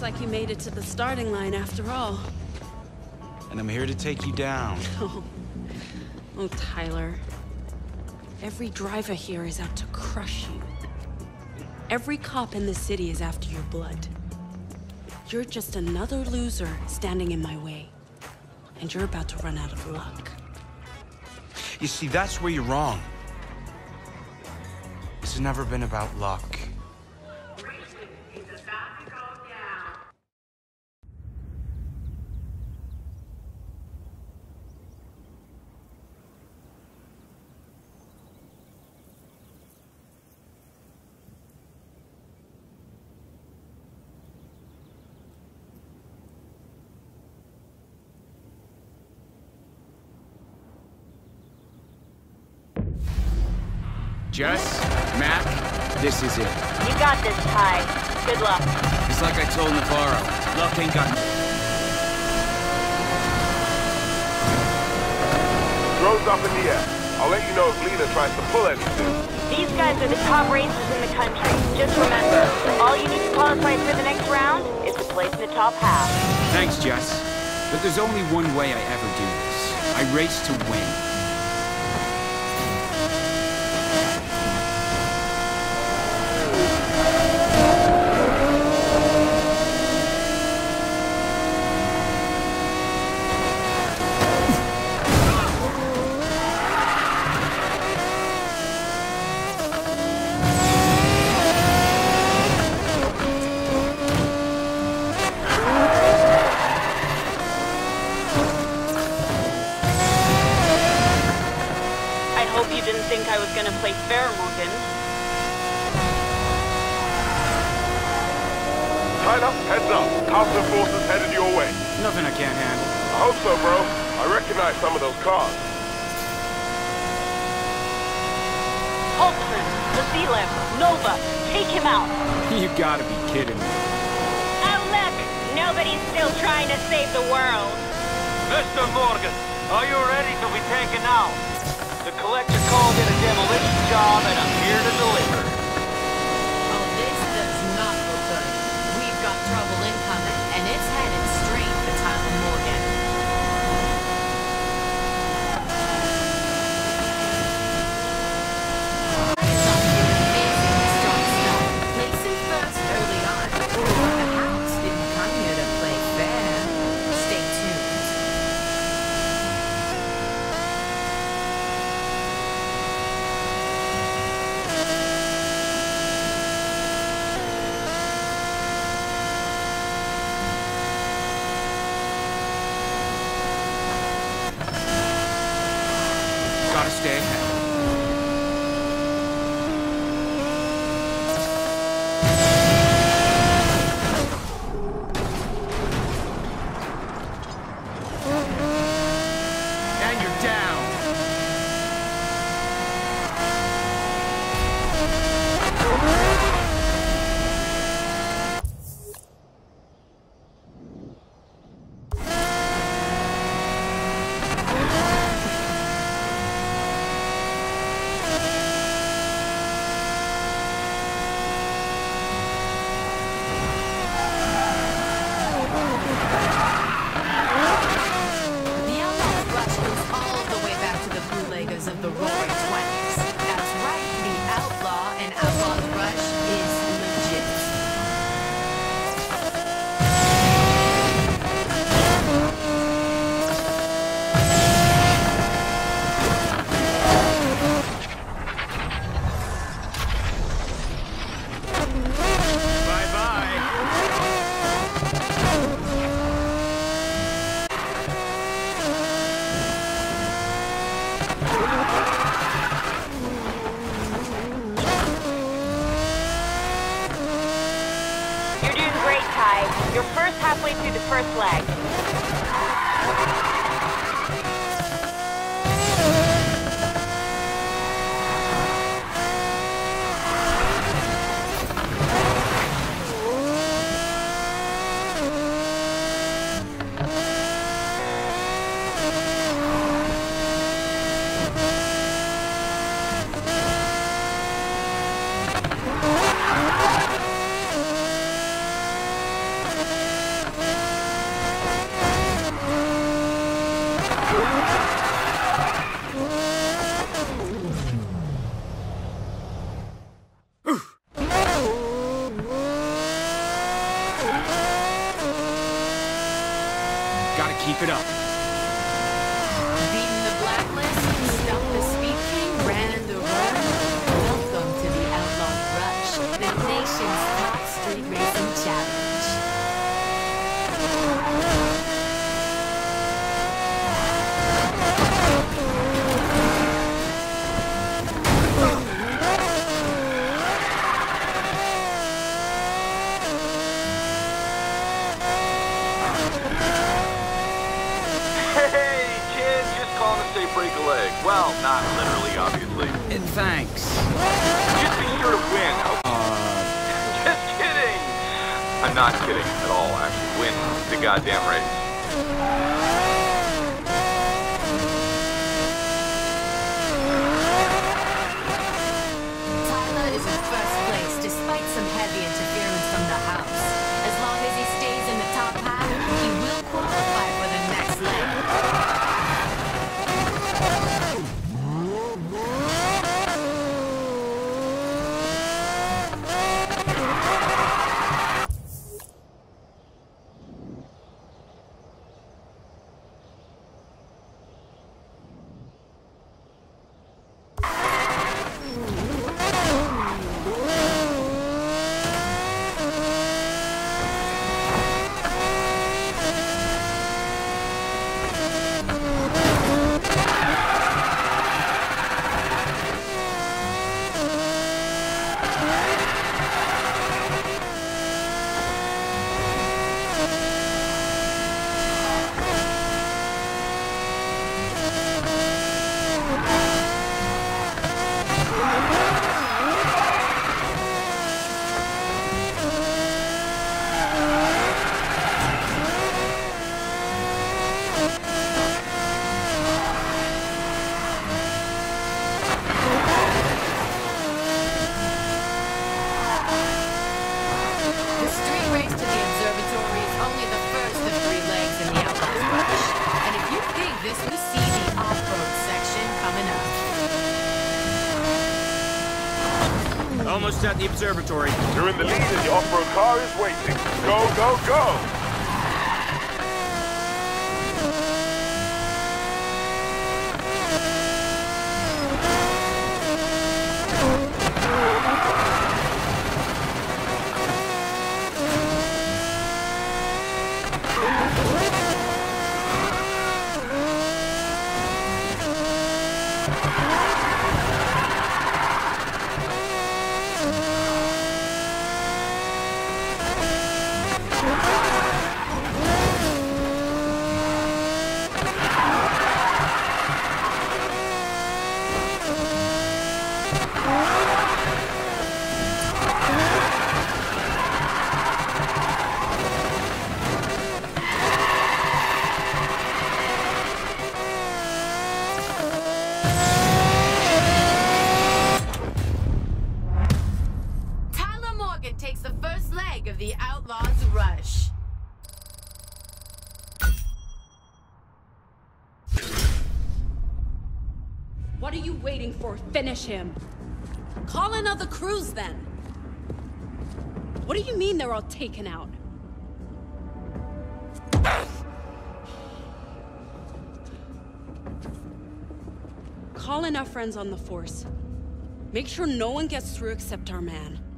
Looks like you made it to the starting line after all. And I'm here to take you down. Oh, oh Tyler. Every driver here is out to crush you. Every cop in the city is after your blood. You're just another loser standing in my way. And you're about to run out of luck. You see, that's where you're wrong. This has never been about luck. Jess, Mac, this is it. You got this, Ty. Good luck. It's like I told Navarro. Luck ain't got... Drone's up in the air. I'll let you know if Lina tries to pull anything. These guys are the top racers in the country. Just remember, all you need to qualify for the next round is to place in the top half. Thanks, Jess. But there's only one way I ever do this. I race to win. I was gonna play fair, Morgan. Tyler, heads up. Thompson forces headed your way. Nothing I can't handle. I hope so, bro. I recognize some of those cars. Holtzman, Vasilev, Nova, take him out. You gotta be kidding me. Oh, look! Nobody's still trying to save the world. Mr. Morgan, are you ready to be taken out? Collector called in a demolition job and I'm here to deliver. Oh, this does not look good. We've got trouble incoming, and it's headed straight for Tyler Morgan. It's off to an amazingly strong start. Placing first early on. Perhaps didn't come here to play fair. Stay tuned. Gotta stay ahead. You're doing great, Ty. You're first halfway through the first leg. Literally, obviously. Uh, thanks. Just be sure to win. Uh, Just kidding. I'm not kidding at all, actually. Win the goddamn race. This will see the off-road section coming up. Almost at the observatory. You're in the lead and your off-road car is waiting. Go, go, go! Waiting for? Finish him. Call another crews then. What do you mean they're all taken out? Call enough friends on the force. Make sure no one gets through except our man.